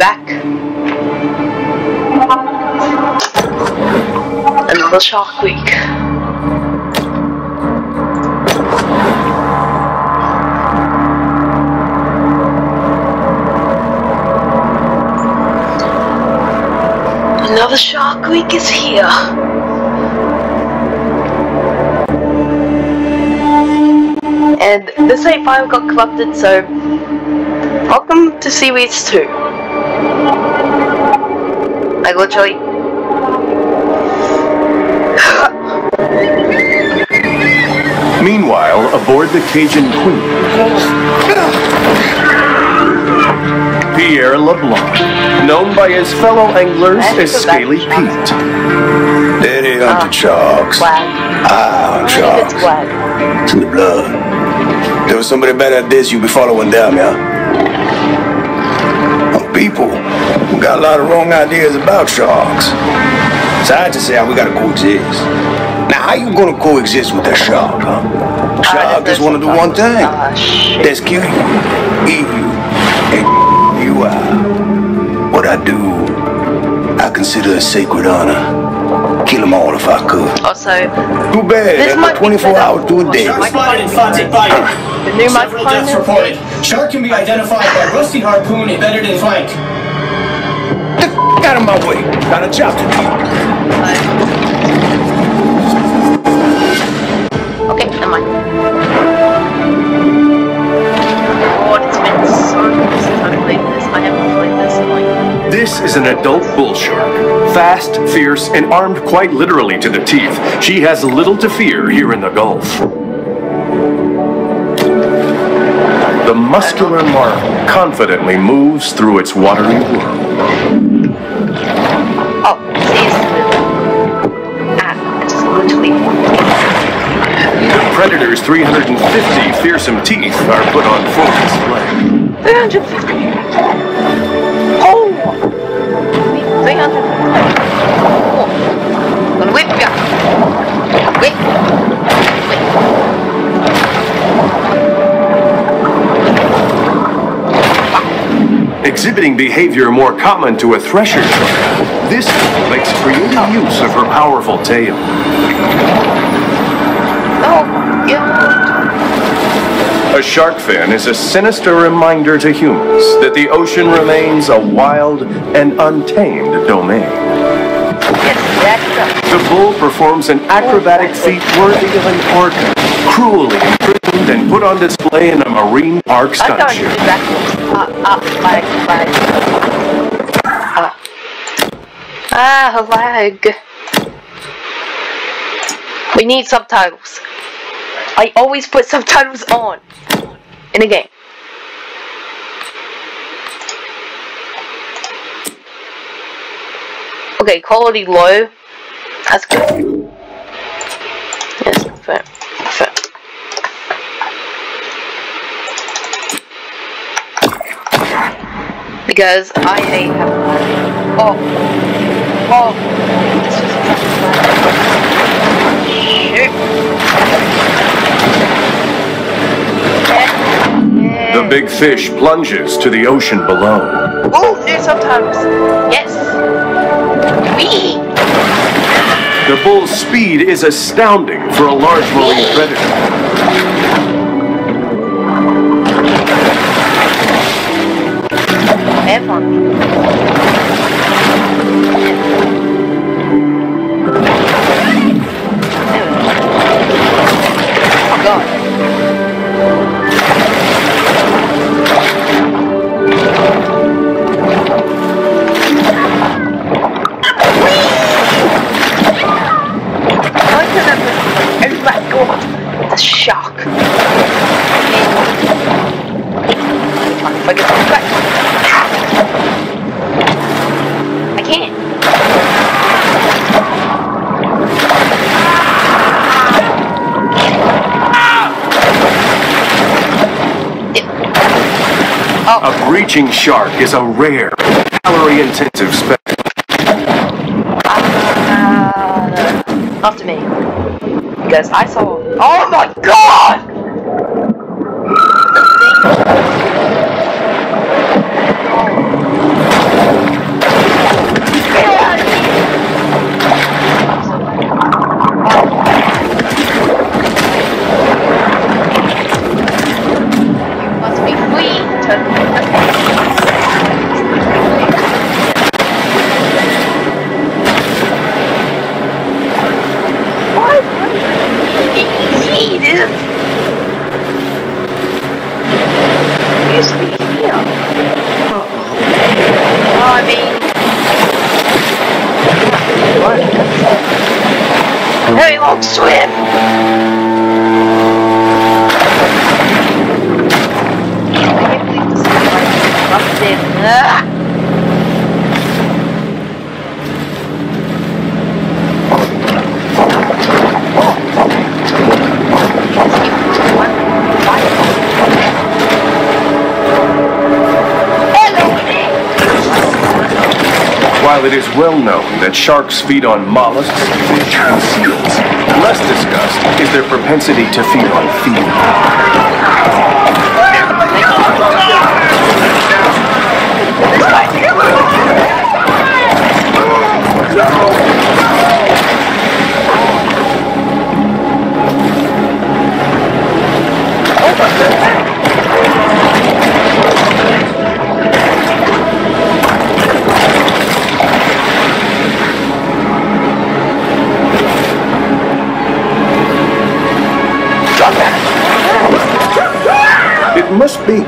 back. Another Shark Week. Another Shark Week is here. And this A5 got corrupted, so welcome to Seaweeds 2. Like literally. Meanwhile, aboard the Cajun Queen, Pierre LeBlanc, known by his fellow anglers as Scaly Pete. Daddy hunted sharks. Flag. I hunt It's sharks. flag. It's in the blood. There was somebody better at this, you'd be following them, yeah? Some people who got a lot of wrong ideas about sharks. So I just say how we gotta coexist. Now, how you gonna coexist with that shark, huh? Shark just wanna do one thing. Ah. That's kill you, eat you, and you out. What I do, I consider a sacred honor. Kill them all if I could. Also, Too bad, This that's might be 24 better. hours to a day. Shark Spotted in Fawtick Bayou. the new Several microphone deaths reported. Shark can be identified by rusty harpoon embedded in flank. Get out of my way. Got a job to do. Okay, never mind. God, it's been so long since I've played this. I haven't played this in like. This is an adult bull shark. Fast, fierce, and armed quite literally to the teeth. She has little to fear here in the Gulf. The muscular marvel confidently moves through its watery world. Predator's 350 fearsome teeth are put on full display. 350! Oh! 350. Oh. Gonna whip! Whip! Whip! Exhibiting behavior more common to a thresher shark, this makes creative use of her powerful tail. A shark fin is a sinister reminder to humans that the ocean remains a wild and untamed domain. The bull performs an acrobatic feat worthy of an orca, cruelly imprisoned and put on display in a marine park stunt show. Ah, lag. We need subtitles. I always put subtitles on in a game. Okay, quality low. That's good. Yes, fair, fair. Because I hate Oh. Oh. Big fish plunges to the ocean below. Oh, there's sometimes. Yes. Wee. The bull's speed is astounding for a large marine predator. Have A shark is a rare, calorie-intensive spectacle. uh, after me. Because I saw. Oh my god! What? Easy, dude. Used to be here. Oh, I mean. What? Hey, won't swim. I can't believe this is like busted. Ah! While it is well known that sharks feed on mollusks, and seals, less discussed is their propensity to feed on feed.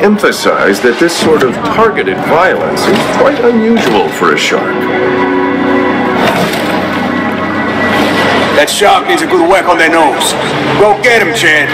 Must that this sort of targeted violence is quite unusual for a shark. That shark needs a good whack on their nose. Go get him, Chad.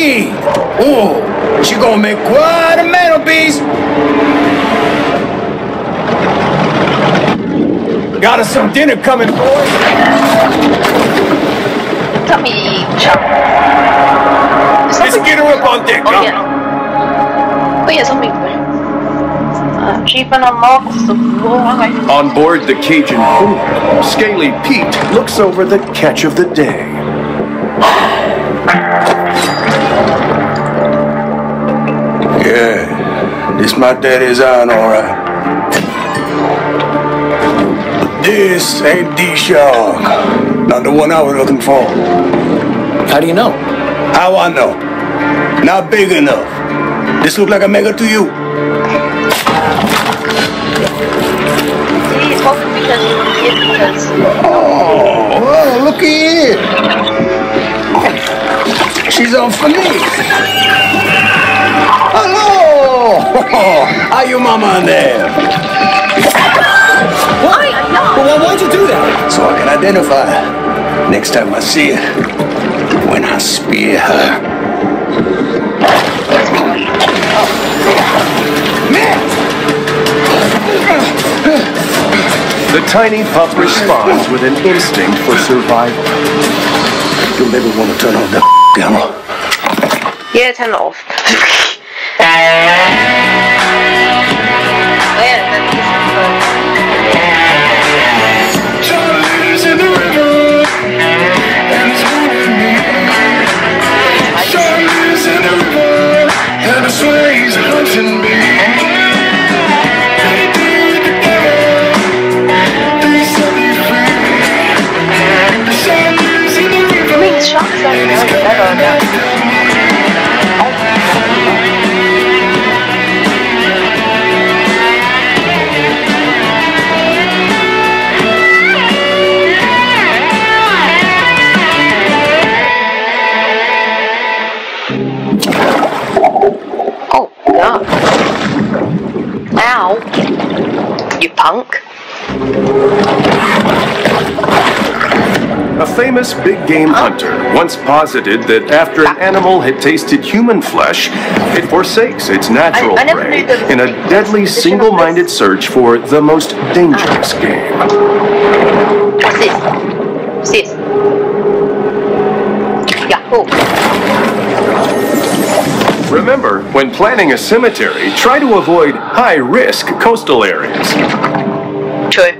Look at. Oh, she gonna make quite a metal mantelpiece. Got us some dinner coming, boys. Tell me, Chuck. Let's get her up on deck, Oh huh? yeah. Oh yeah, something. Uh, Achievement unlocked. The floor. On board the Cajun Queen, Scaly Pete looks over the catch of the day. This my daddy's iron, all right. But this ain't D Shark. Not the one I was looking for. How do you know? How I know? Not big enough. This look like a mega to you? See, it's because you were kid because Oh, well, look here. She's on for me. Hello! Oh, How you mama in there? Why? Well, why'd you do that? So I can identify her next time I see her. When I spear her. The tiny pup responds with an instinct for survival. You maybe want to turn off that camera. Yeah, turn it off. yeah, famous big game hunter once posited that after an animal had tasted human flesh, it forsakes its natural prey knew there was in a deadly single minded search for the most dangerous game. This? What's this? Yahoo! Remember, when planning a cemetery, try to avoid high risk coastal areas. True.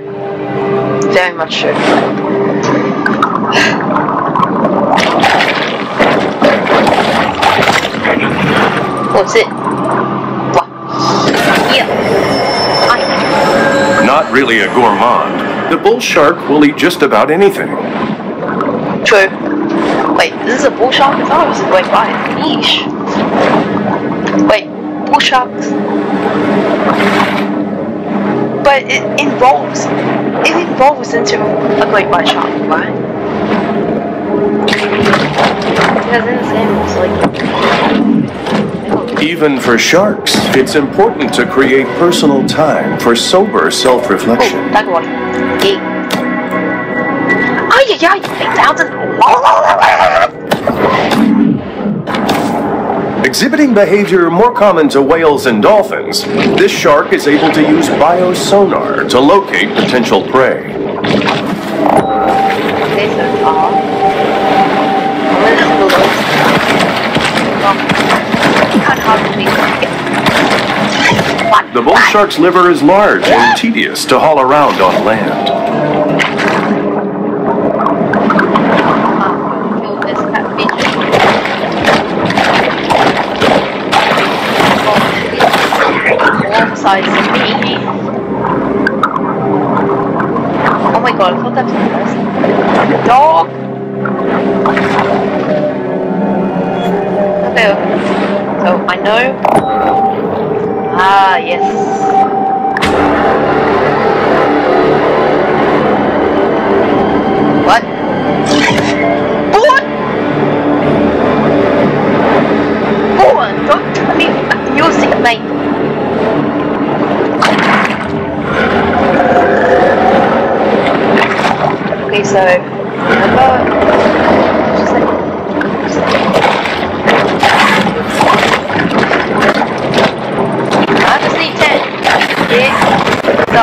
Very much true. What's it? What? Yeah. Not really a gourmand, the bull shark will eat just about anything. True. Wait, this is a bull shark? I thought it was like a niche. Wait, bull sharks. But it evolves. It evolves into a great white shark, right? Because in the same, it's like. Even for sharks, it's important to create personal time for sober self Oh, reflection. that one. Gate. Ay, ay, ay, 8,000. Exhibiting behavior more common to whales and dolphins, this shark is able to use biosonar to locate potential prey. This is all. What is blue? Oh, you can't hardly make it. What? The bull shark's liver is large and tedious to haul around on land. Oh my god, I thought that so I know. Ah, yes. What? What?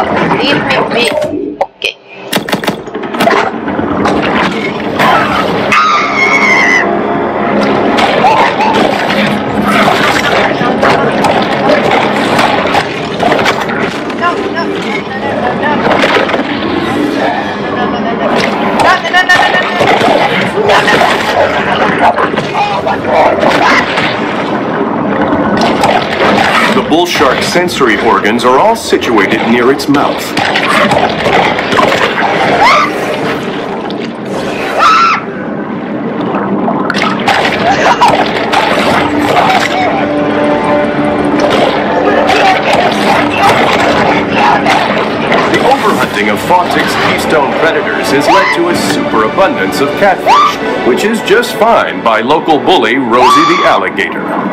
Leave me be. Sensory organs are all situated near its mouth. The overhunting of Fawtick's keystone predators has led to a superabundance of catfish, which is just fine by local bully Rosie the alligator.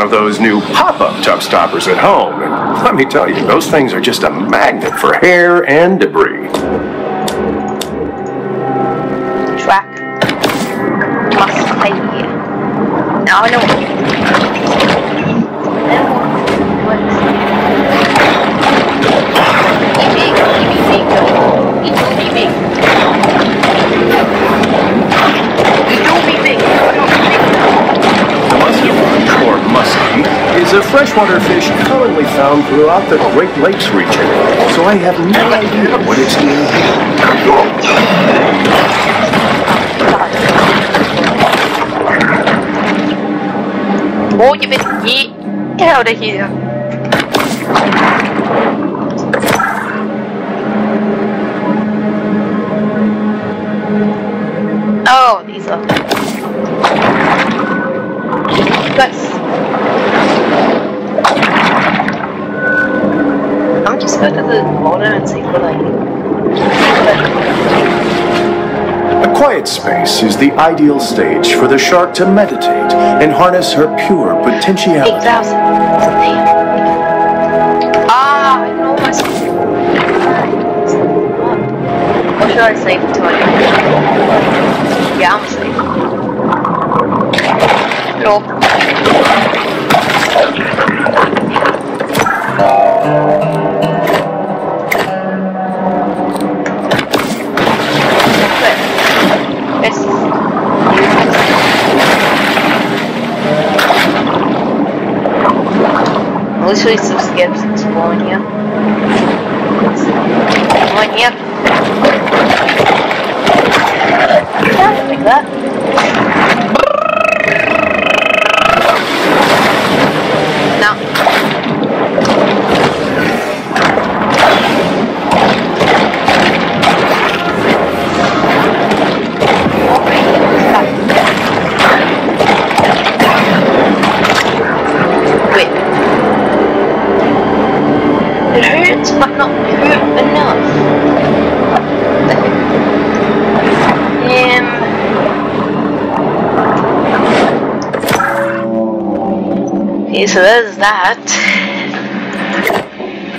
One of those new pop-up tub stoppers at home, and let me tell you, those things are just a magnet for hair and debris. Track. Must. Now I know what. Then what? What is Be big, be big, though. Be do be big. Be do be big. Do be big. Muskie, or muskie, is a freshwater fish commonly found throughout the Great Lakes region, so I have no idea what it's doing. Oh, you ye get out of here. Going to the water and see what I A quiet space is the ideal stage for the shark to meditate and harness her pure potentiality. thousand. Ah, I know myself. Or should I save until I Yeah, I'm safe. Hello. I'm literally so scared of exploring here. Exploring so there's that.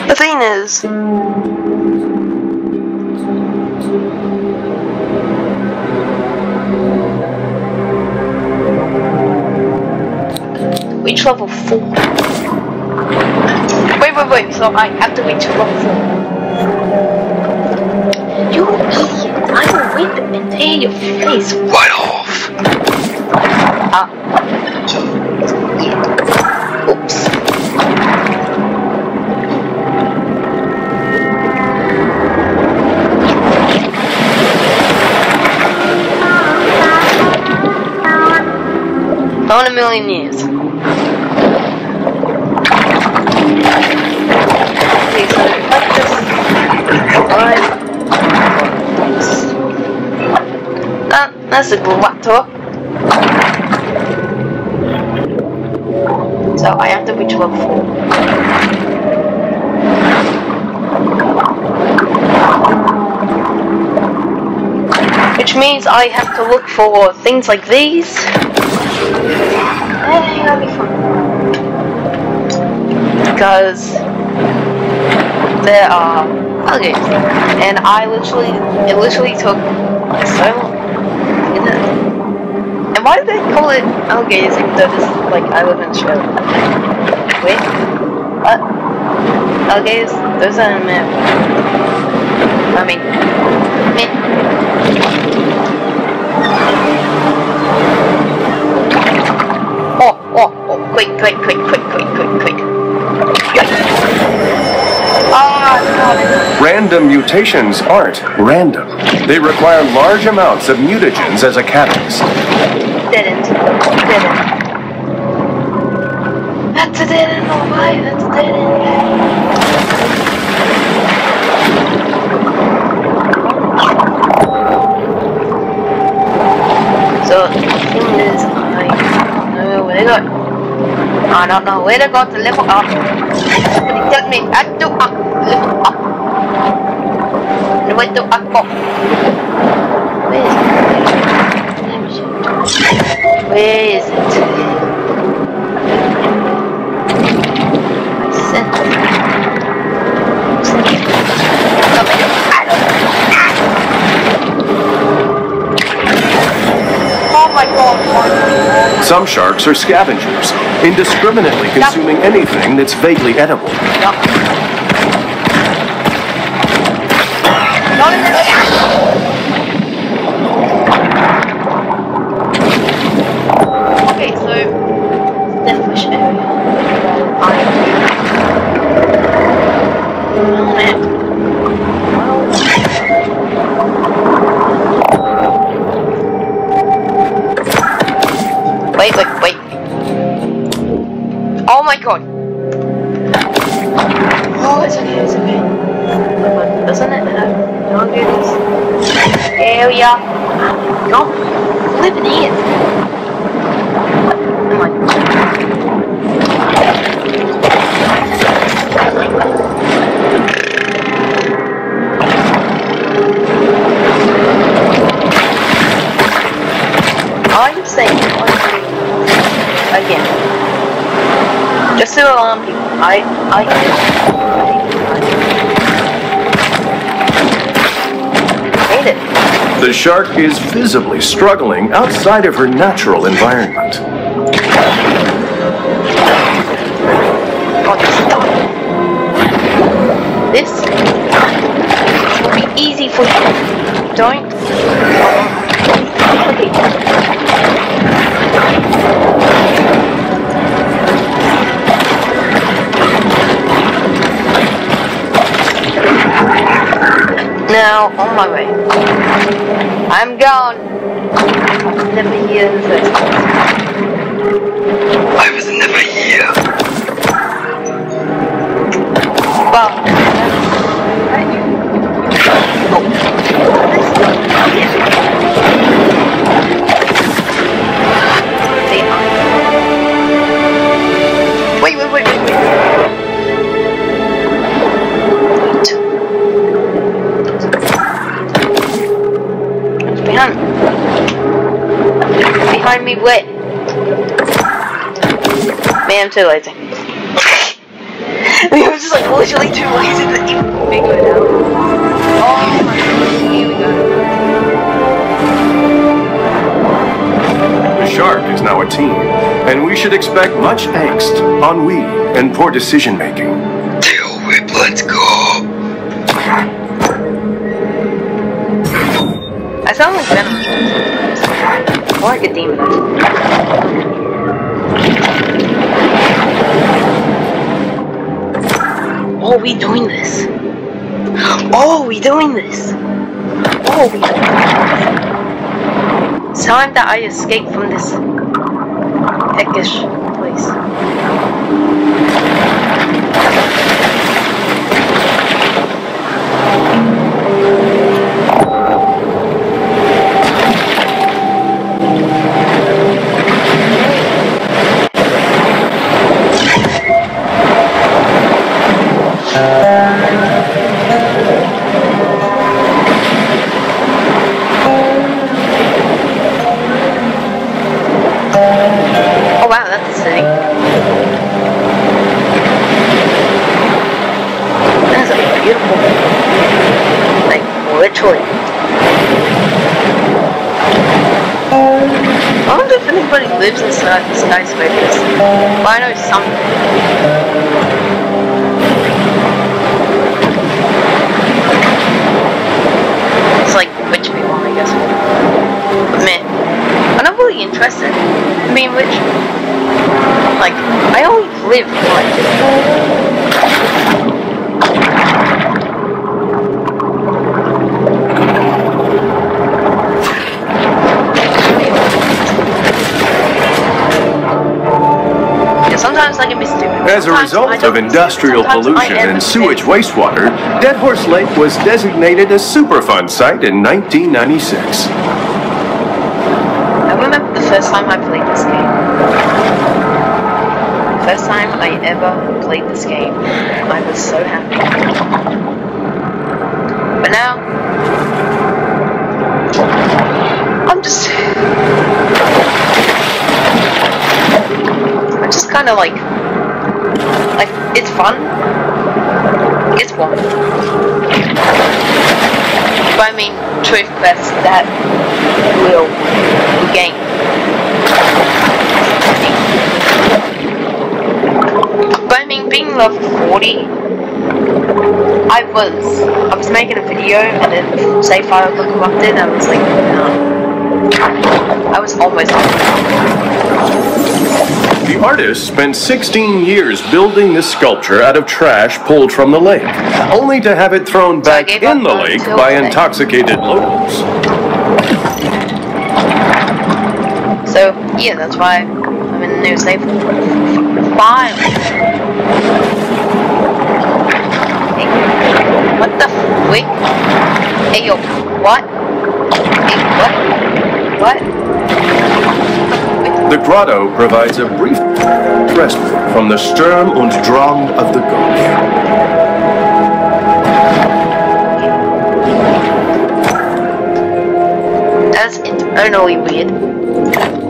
The thing is, reach level four. Wait, wait, wait. So I have to reach level four. You idiot! I will whip and tear your face right off. Million years. Okay, so this. Alright. That, that's a good. So I have to reach level 4. Which means I have to look for things like these. Because there are alligators. And I literally, it literally took so get. And why do they call it if they're just like, I in Australia? Wait, what? Those are in. I mean, meh. Quick, quick, quick, quick, quick, quick, quick. Ah. Random mutations aren't random. They require large amounts of mutagens as a catalyst. Didn't. Didn't. That's a dead end, oh my, that's a dead end. So, the thing is, I don't know where to go. I don't know where to go to level up. Somebody tell me how to up, level up. And where do I go? Where is it? Where is it? I said. Some sharks are scavengers, indiscriminately consuming anything that's vaguely edible. I I. The shark is visibly struggling outside of her natural environment. On my way. I'm gone. Never here in the Behind me, wait. Man, I'm too lazy. we were just like literally too lazy to even figure it out. Oh my god, here we go. The shark is now a team, and we should expect much angst, ennui, and poor decision making. Tail whip, let's go. I sound like Venom. Like. Oh, we doing this. Oh, we doing this. Oh, we doing this. It's time that I escape from this peckish of industrial pollution and sewage wastewater, Dead Horse Lake was designated a Superfund site in 1996. I remember the first time I played this game. First time I ever played this game. I was so happy. But now, I'm just. I'm just kind of like. Like, it's fun. It's fun. But I mean, truth quest that will gain. But I mean, being level 40, I was. I was making a video and then say 5 o'clock erupted and I was like, no. I was almost the artist spent 16 years building this sculpture out of trash pulled from the lake, only to have it thrown back in the lake by intoxicated locals. So, yeah, that's why I'm in the new save file. Hey, what the wait? Hey yo, what? Hey, what? What? The grotto provides a brief respite from the Sturm und Drang of the gulch. That's internally weird.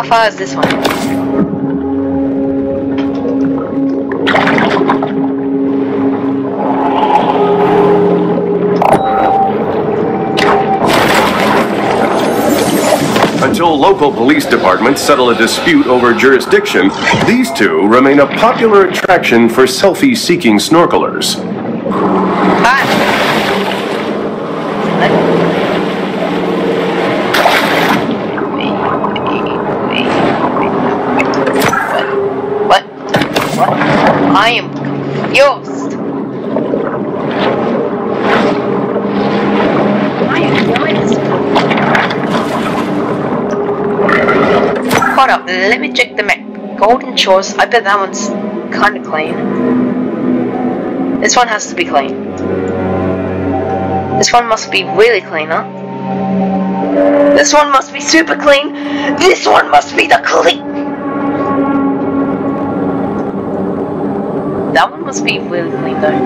How far is this one? Until local police departments settle a dispute over jurisdiction, these two remain a popular attraction for selfie-seeking snorkelers. Ah! What? What? I am confused. I am confused. Hold up, let me check the map. Shores, I bet that one's kinda clean. This one has to be clean. This one must be really clean, huh? This one must be super clean. This one must be the clean. That one must be really clean though.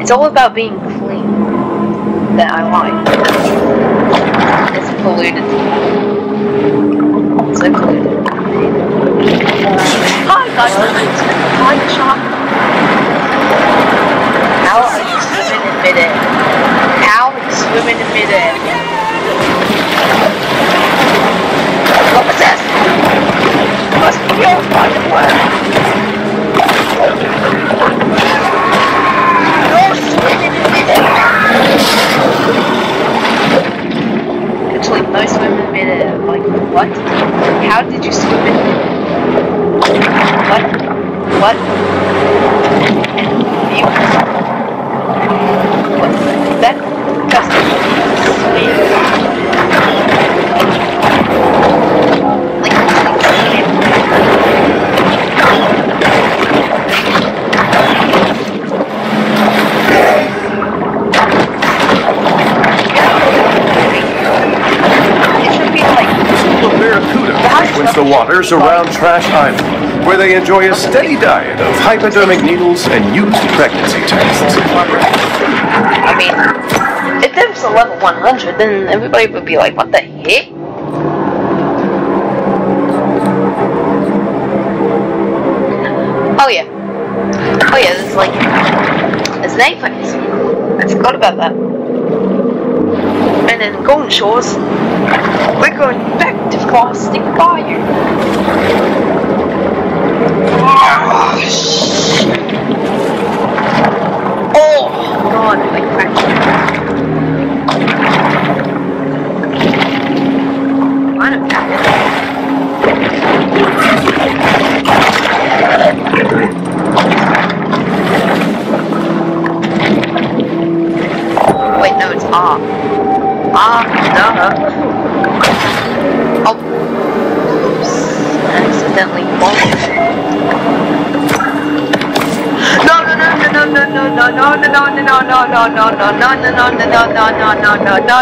It's all about being clean. That I like. It's polluted. So polluted. Hi guys, hi shop. How are you swimming in midair? How are you swimming in midair? What was this? Must be your underwear. You're in. Like, what? How did you swim in midair? What? What? You. What? That. Like, it should be like. The barracuda frequents the around Trash Island, where they enjoy a steady diet of hypodermic needles and used pregnancy tests. I mean, if there was a level 100, then everybody would be like, what the heck? Oh yeah. Oh yeah, there's like, there's an Apex. I forgot about that. And then Golden Shores, we're going back defrosting fire.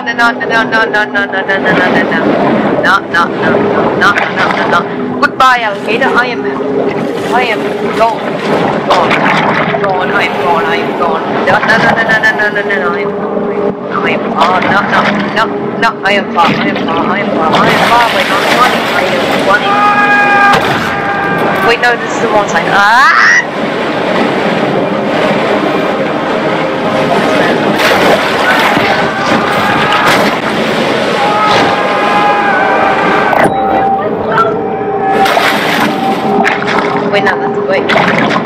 No, no, no, no, no, no, no, no, no, no, no, no, no, no, no. No, no, no, no. Goodbye, alligator. I am, I am gone, gone, gone. I am gone. I am gone. No, no, no, no, no, no, no, no, no. I am gone. I am far. No, no, no, no, I am far. I am far. I am far. I am far. I'm running. I am running. Wait, no, this is the wrong side. Ah! Wait, no, that's wait. Hello.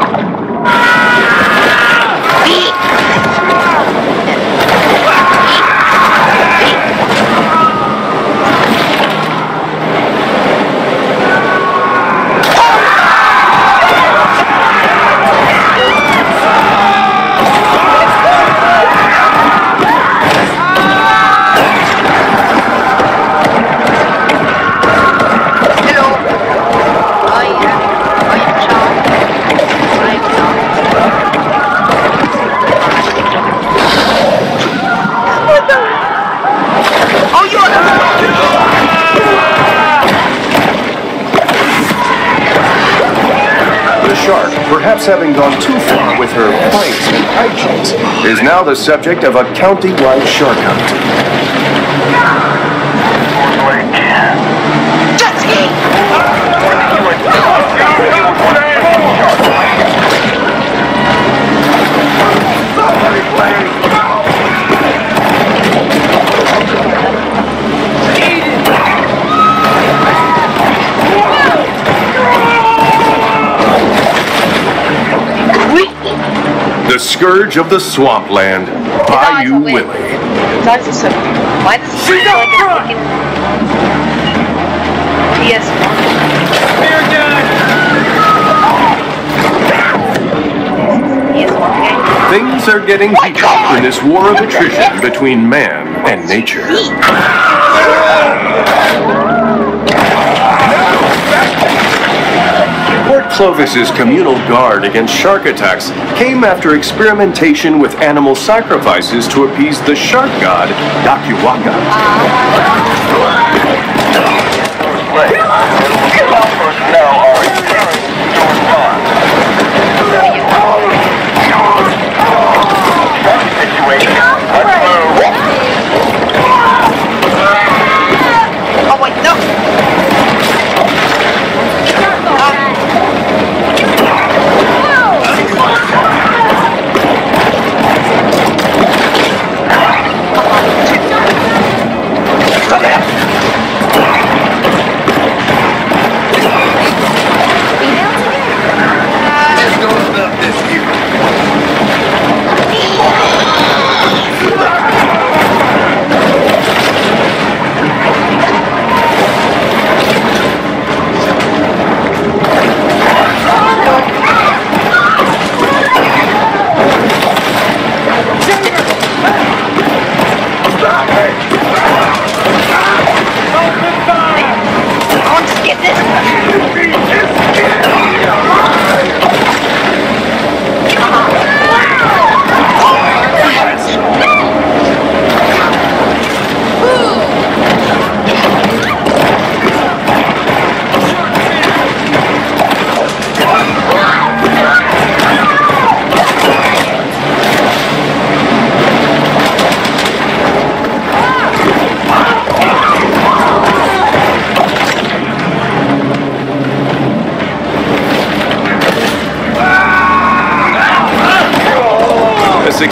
Having gone too far with her bites and hijinks, is now the subject of a county-wide shark hunt. Scourge of the swampland, Bayou. Willie. Eyes so. Why does it like a fucking PS1? PS1? Things are getting heated in this war of attrition between man and nature. Clovis's communal guard against shark attacks came after experimentation with animal sacrifices to appease the shark god, Dakuwaqa. Ah.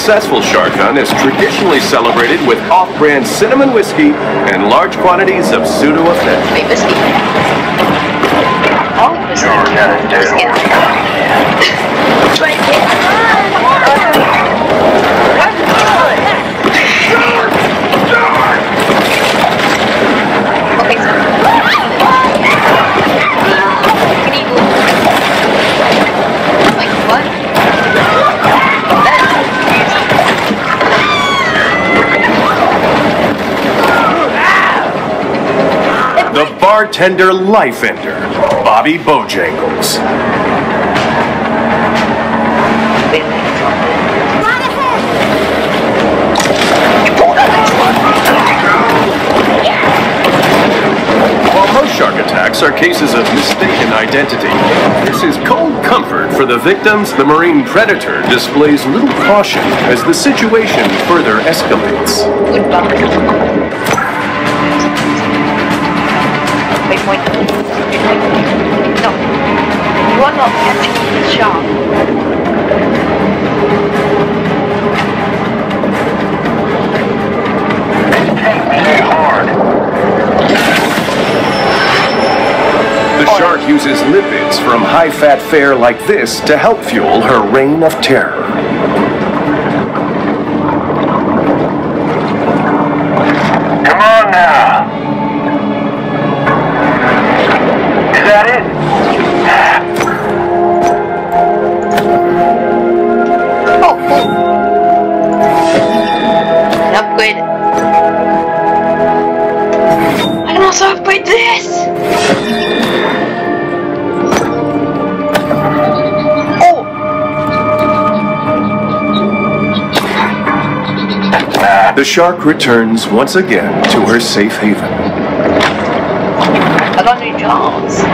Successful shark hunt is traditionally celebrated with off-brand cinnamon whiskey and large quantities of pseudoephedrine. Wait, whiskey. Oh, whiskey. Whiskey. Okay, so. Can you Like, what? The bartender life ender, Bobby Bojangles. Most shark attacks are cases of mistaken identity. This is cold comfort for the victims. The marine predator displays little caution as the situation further escalates. Wait. No. You are not catching the shark. The shark uses lipids from high-fat fare like this to help fuel her reign of terror. Shark returns once again to her safe haven. I got new jobs.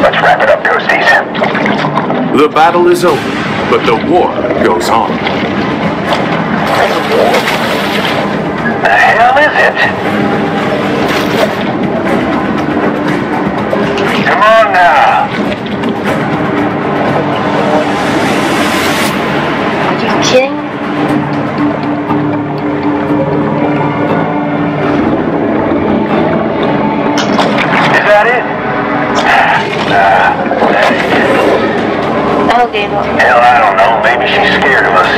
Let's wrap it up, Ghosties. The battle is over, but the war goes on. The hell is it? Come on now. It. Alligator. Hell, I don't know. Maybe she's scared of us.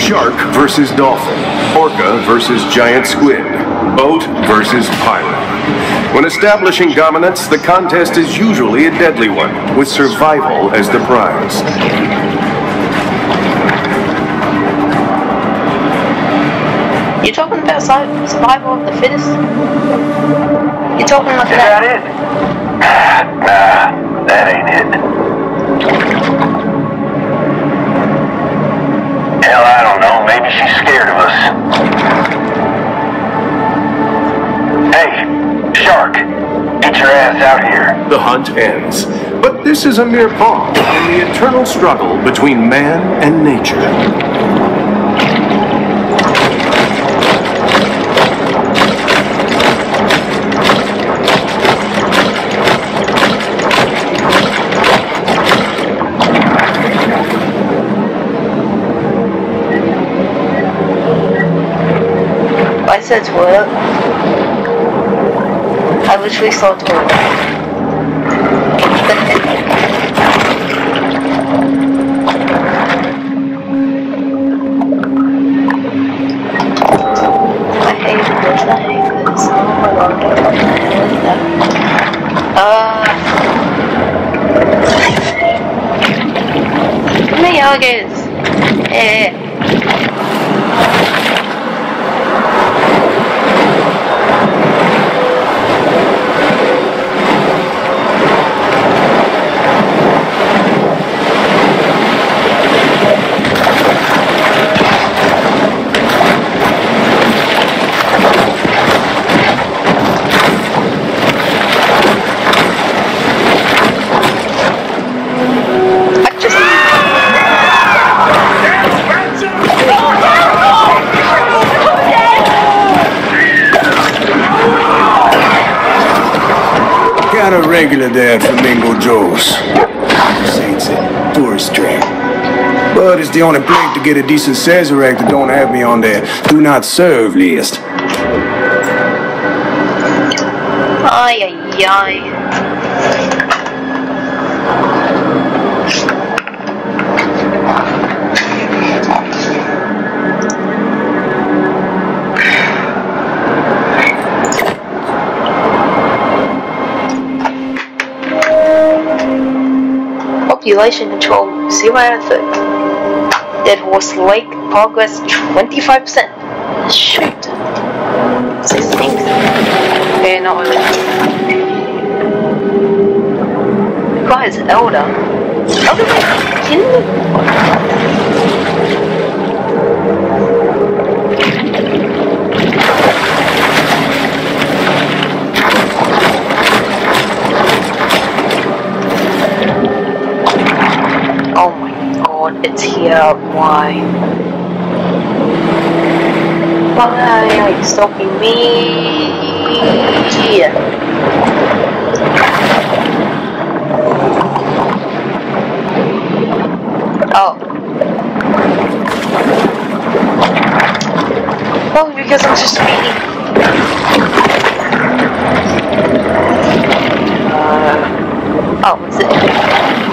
Shark versus dolphin. Orca versus giant squid. Boat versus pirate. When establishing dominance, the contest is usually a deadly one, with survival as the prize. Survival of the fittest? You talking like Is that? that it? Nah, that ain't it. Hell, I don't know. Maybe she's scared of us. Hey, shark, get your ass out here. The hunt ends. But this is a mere pause in the eternal struggle between man and nature. Said toilet. I literally saw toilet. I hate this, I hate this. Oh my god, I hate that. Uh. How many alligators? Eh. I just At Flamingo Joe's. Saints it, tourist trap. But it's the only place to get a decent Sazerac that don't have me on their do not serve list. Ay, ay, ay. Population control, zero effort. Dead Horse Lake, progress 25%. Shoot. This things. Okay, not really. Guys, Elder. Elder, are you god, it's here. Why? Why are you stalking me? Oh. Oh, because I'm just speeding. Uh, oh, is it?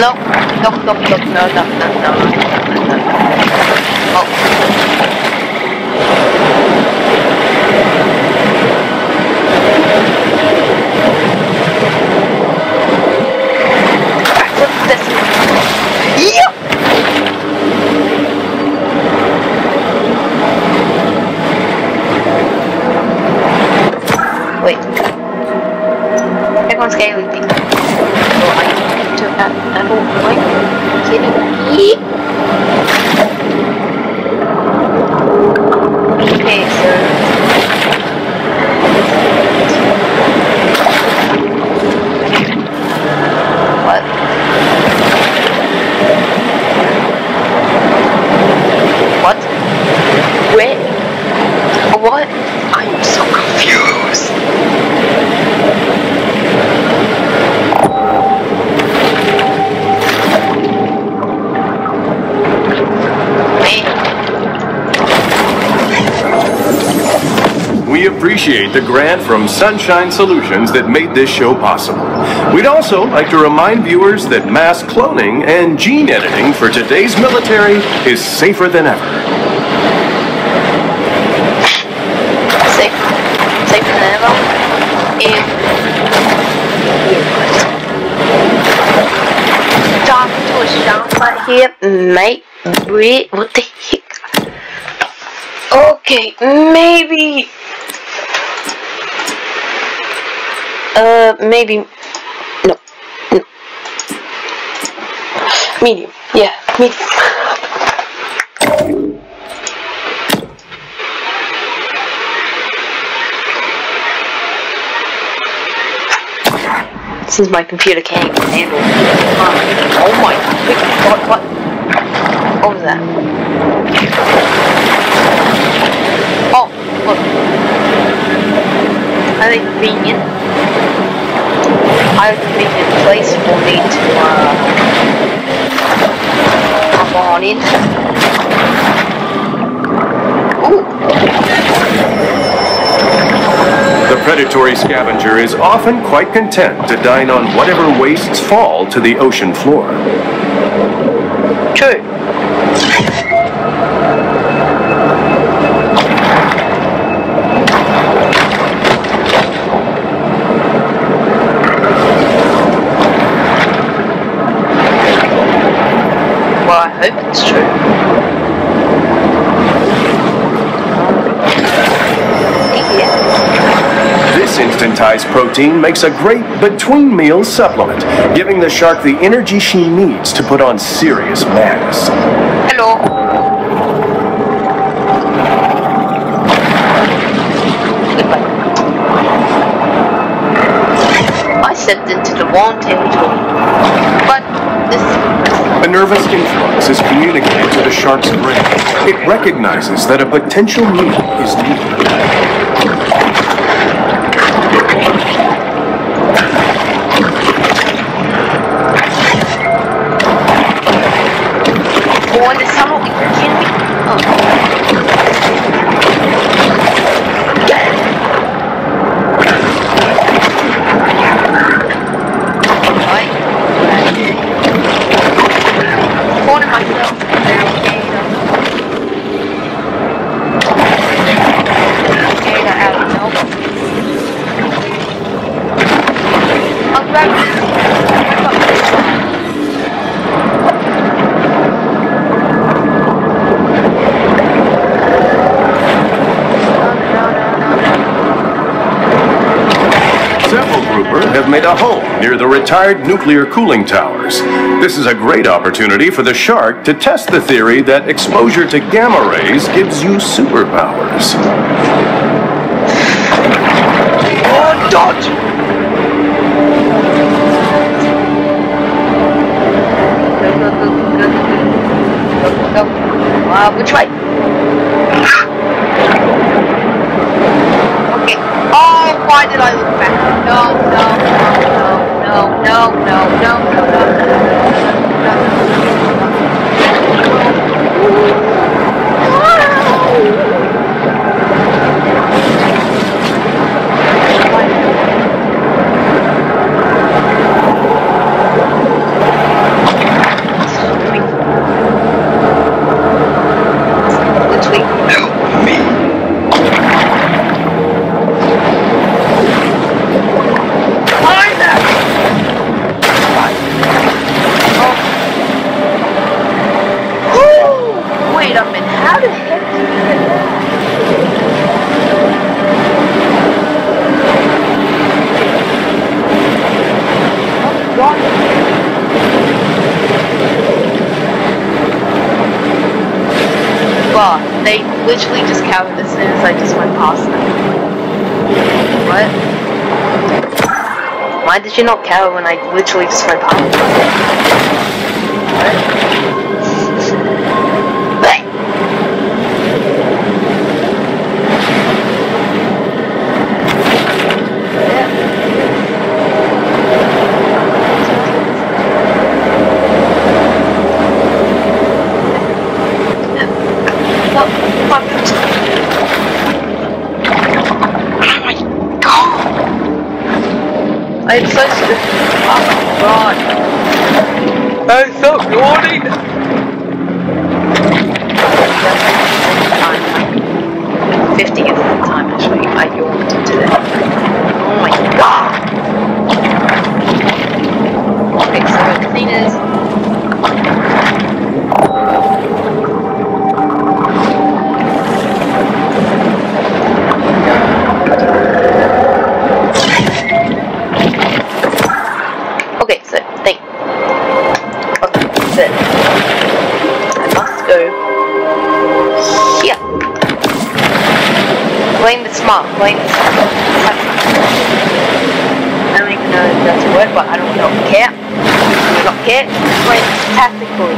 No, no, no, no, no, no, no, no, no, no. Oh. Wait. Ik moet kijken. and all appreciate the grant from Sunshine Solutions that made this show possible. We'd also like to remind viewers that mass cloning and gene editing for today's military is safer than ever. safe, safe than ever. Here, mate. What the heck? Okay, maybe. Uh, maybe. No. no. Medium. Yeah, medium. Since my computer can't handle Oh my what what what was that? Oh look. I think convenient. I would convenient place for me to uh hop on in. Ooh. The predatory scavenger is often quite content to dine on whatever wastes fall to the ocean floor. True. Hope it's true. This instantized protein makes a great between meal supplement, giving the shark the energy she needs to put on serious mass. Hello. Goodbye. I stepped into the wrong territory. A nervous influx is communicated to the shark's brain. It recognizes that a potential meal is near. boy, the summer we were kidding me. Oh. Right. Corner myself. Okay, that out of elbow. I'll grab this. Several grouper have made a home near the retired nuclear cooling towers. This is a great opportunity for the shark to test the theory that exposure to gamma rays gives you superpowers. Oh, dodge! Uh, which way? Okay. Oh, why did I look back? No, no, no, no, no, no, no, no, no, Which way? Help me. Behind them! Oh. Wait a minute, how the heck did you get that? Oh, God. Well, they literally just counted as soon as I just went past them. What? Why did you not care when I literally just went past? What? What? What? Oh my god! I'm so stupid. Oh my god. I'm so yawning. Fifty of the time actually, I yawned today. Oh my god. Okay, so the thing is, okay, so thing. Okay, so I must go here. Blame the smart, blame the smart. I don't even know if that's a word, but I don't, don't care. I don't care. Blame tactically.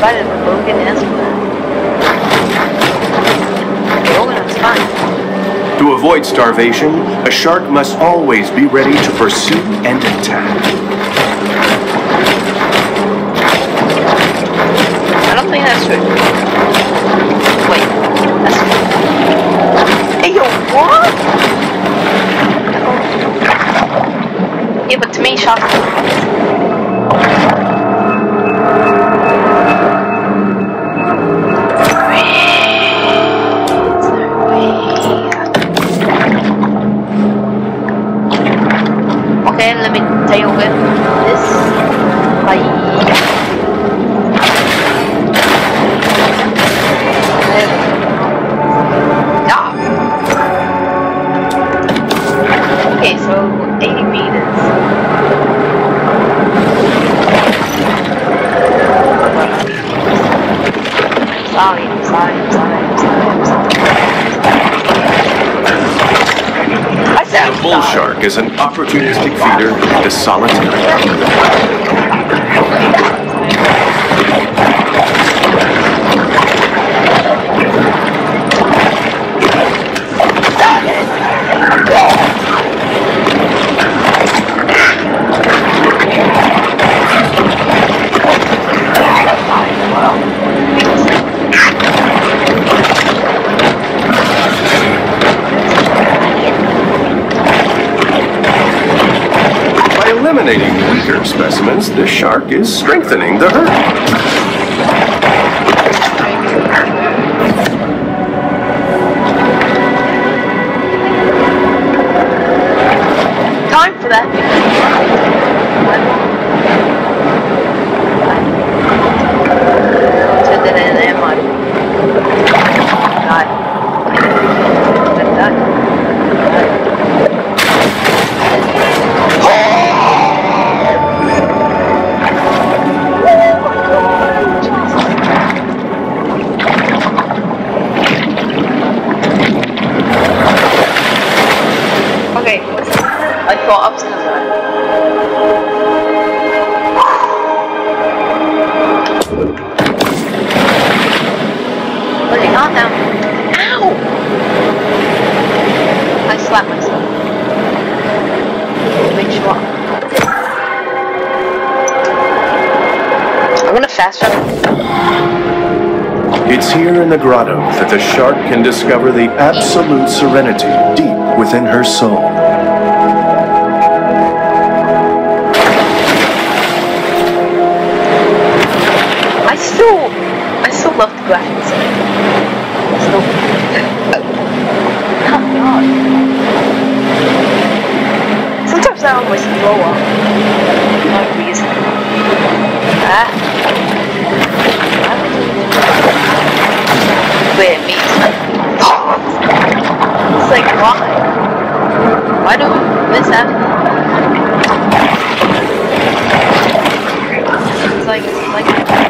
Better than Logan as well. Logan is fine. To avoid starvation, a shark must always be ready to pursue and attack. I don't think that's true. Wait, that's true. Hey, yo, what? Oh. Yeah, but to me, sharks. Okay, let me tail whip this. Bye. Okay, so 80 meters. Sorry, sorry, sorry, I'm sorry, I'm sorry. I said The bull shark is an opportunistic feeder a solitary. Specimens, this shark is strengthening the herd. I thought I gonna die. Put arm down. Ow! I slapped myself. Make sure. I'm gonna fast travel. It's here in the grotto that the shark can discover the absolute serenity deep within her soul. Sometimes I almost throw up. No reason. Ah. It's like why? Why do this happen? It's like like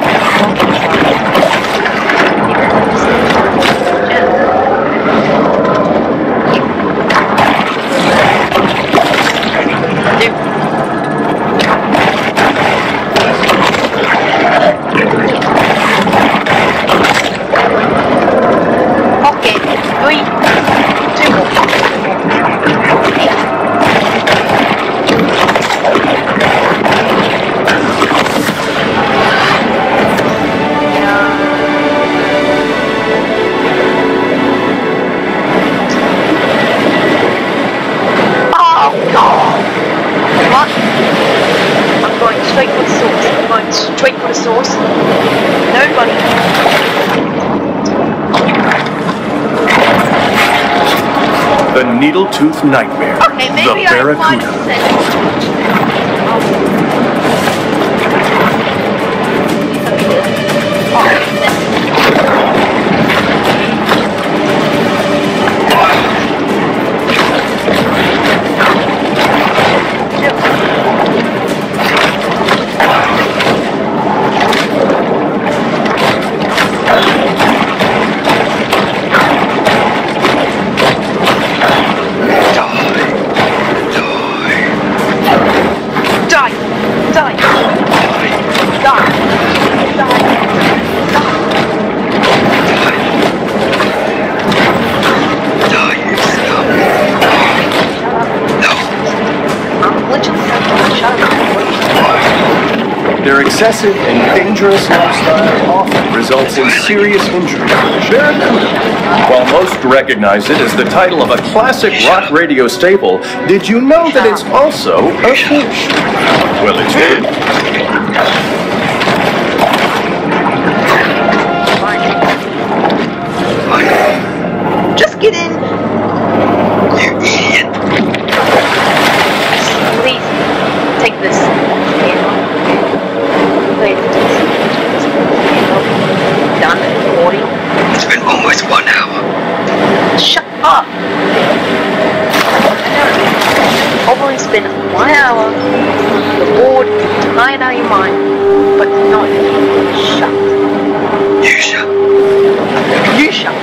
straight for the source. Nobody. The Needle-Tooth Nightmare. Okay, maybe the I find Barracuda. Excessive and dangerous lifestyle often results in serious injury. While most recognize it as the title of a classic rock radio staple, did you know that it's also a fish? Well, it's good. Just get in! You idiot! Please, take this. Wait, Done. Recording. It's been almost one hour. Up! Probably spend one hour, you're bored, tired out of your mind, but no, shut. You shut. You shut.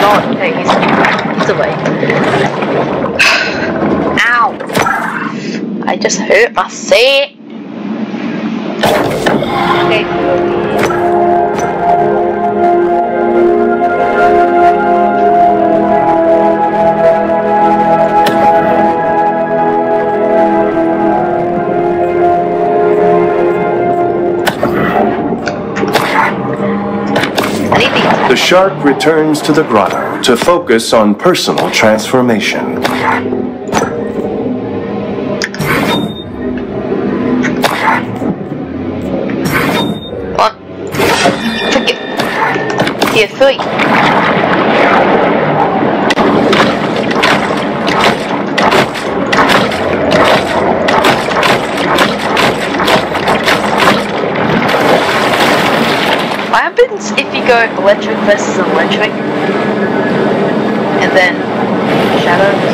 God, okay, he's, he's away. Ow! I just hurt myself. Okay. Shark returns to the grotto to focus on personal transformation. Electric versus electric? And then shadow